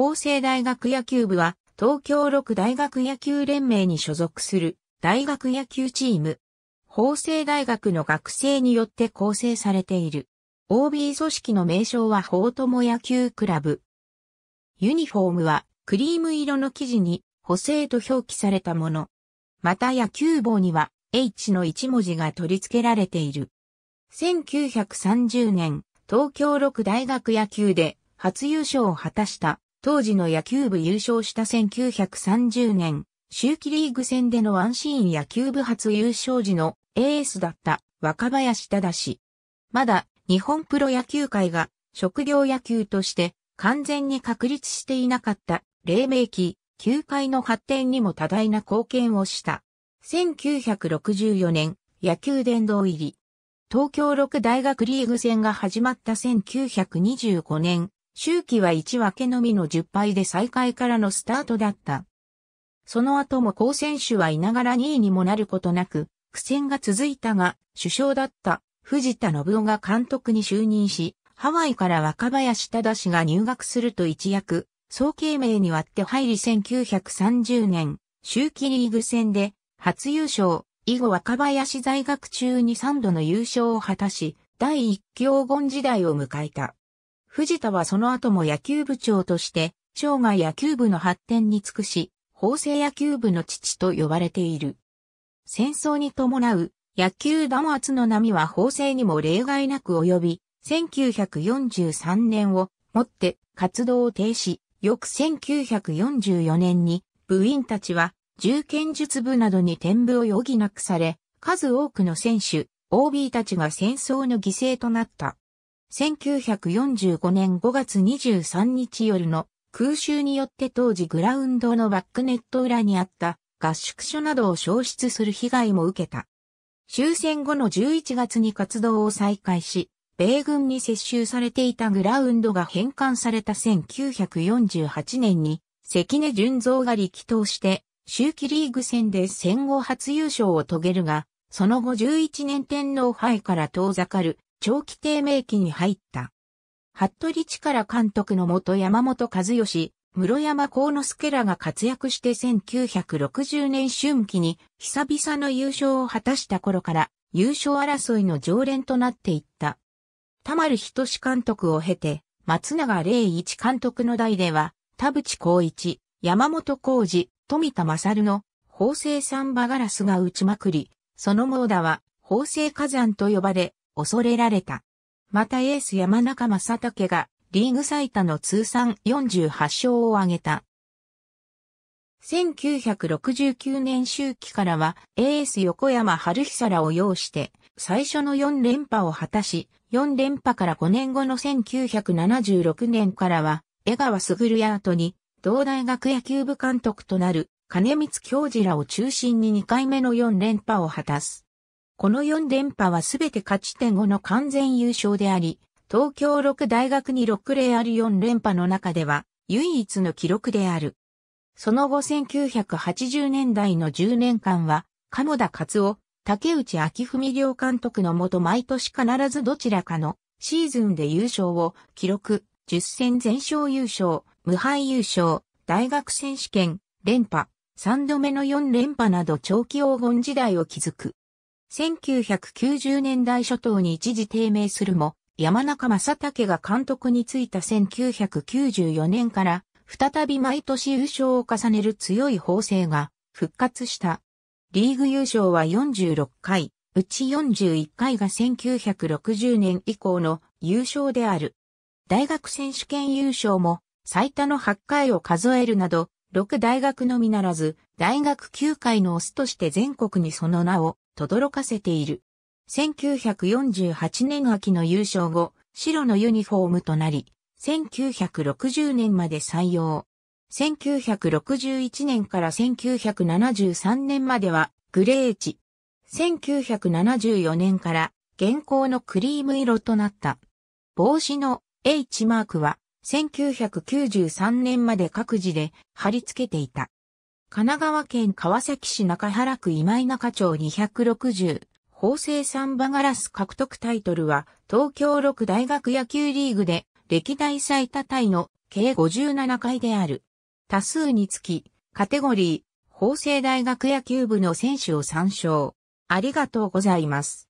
法政大学野球部は東京六大学野球連盟に所属する大学野球チーム。法政大学の学生によって構成されている。OB 組織の名称は法友野球クラブ。ユニフォームはクリーム色の生地に補正と表記されたもの。また野球帽には H の1文字が取り付けられている。1930年、東京六大学野球で初優勝を果たした当時の野球部優勝した1930年、秋季リーグ戦でのワンシーン野球部初優勝時のエースだった若林忠まだ日本プロ野球界が職業野球として完全に確立していなかった黎明期、球界の発展にも多大な貢献をした。1964年、野球殿堂入り。東京六大学リーグ戦が始まった1925年、周期は1分けのみの10敗で再開からのスタートだった。その後も高選手はいながら2位にもなることなく、苦戦が続いたが、首相だった藤田信夫が監督に就任し、ハワイから若林忠氏が入学すると一躍、総計名に割って入り1930年、秋季リーグ戦で初優勝、以後若林在学中に3度の優勝を果たし、第一強権時代を迎えた。藤田はその後も野球部長として、生涯野球部の発展に尽くし、法政野球部の父と呼ばれている。戦争に伴う野球弾圧の波は法政にも例外なく及び、1943年をもって活動を停止、翌1944年に部員たちは銃剣術部などに転部を余儀なくされ、数多くの選手、OB たちが戦争の犠牲となった。1945年5月23日夜の空襲によって当時グラウンドのバックネット裏にあった合宿所などを消失する被害も受けた。終戦後の11月に活動を再開し、米軍に接収されていたグラウンドが返還された1948年に関根純三が力投して秋季リーグ戦で戦後初優勝を遂げるが、その後11年天皇杯から遠ざかる長期低迷期に入った。服部力監督のもと山本和義、室山幸之助らが活躍して1960年春季に久々の優勝を果たした頃から優勝争いの常連となっていった。田丸仁監督を経て松永礼一監督の代では田淵光一、山本浩二、富田勝の法政サンバガラスが打ちまくり、その猛打は法政火山と呼ばれ恐れられた。またエース山中正武がリーグ最多の通算48勝を挙げた。1969年秋季からはエース横山春久らを擁して最初の4連覇を果たし、4連覇から5年後の1976年からは江川卓や後に同大学野球部監督となる金光教授らを中心に2回目の4連覇を果たす。この4連覇はすべて勝ち点5の完全優勝であり、東京六大学に6例ある4連覇の中では唯一の記録である。その後1980年代の10年間は、鴨田勝夫、竹内昭文両監督のもと毎年必ずどちらかのシーズンで優勝を記録、10戦全勝優勝、無敗優勝、大学選手権、連覇、3度目の4連覇など長期黄金時代を築く。1990年代初頭に一時低迷するも、山中正武が監督に就いた1994年から再び毎年優勝を重ねる強い法制が復活した。リーグ優勝は46回、うち41回が1960年以降の優勝である。大学選手権優勝も最多の8回を数えるなど、6大学のみならず、大学9回のオスとして全国にその名を轟かせている。1948年秋の優勝後、白のユニフォームとなり、1960年まで採用。1961年から1973年まではグレーチ。1974年から現行のクリーム色となった。帽子の H マークは1993年まで各自で貼り付けていた。神奈川県川崎市中原区今井中町260法政サンバガラス獲得タイトルは、東京六大学野球リーグで歴代最多タイの計57回である。多数につき、カテゴリー、法政大学野球部の選手を参照。ありがとうございます。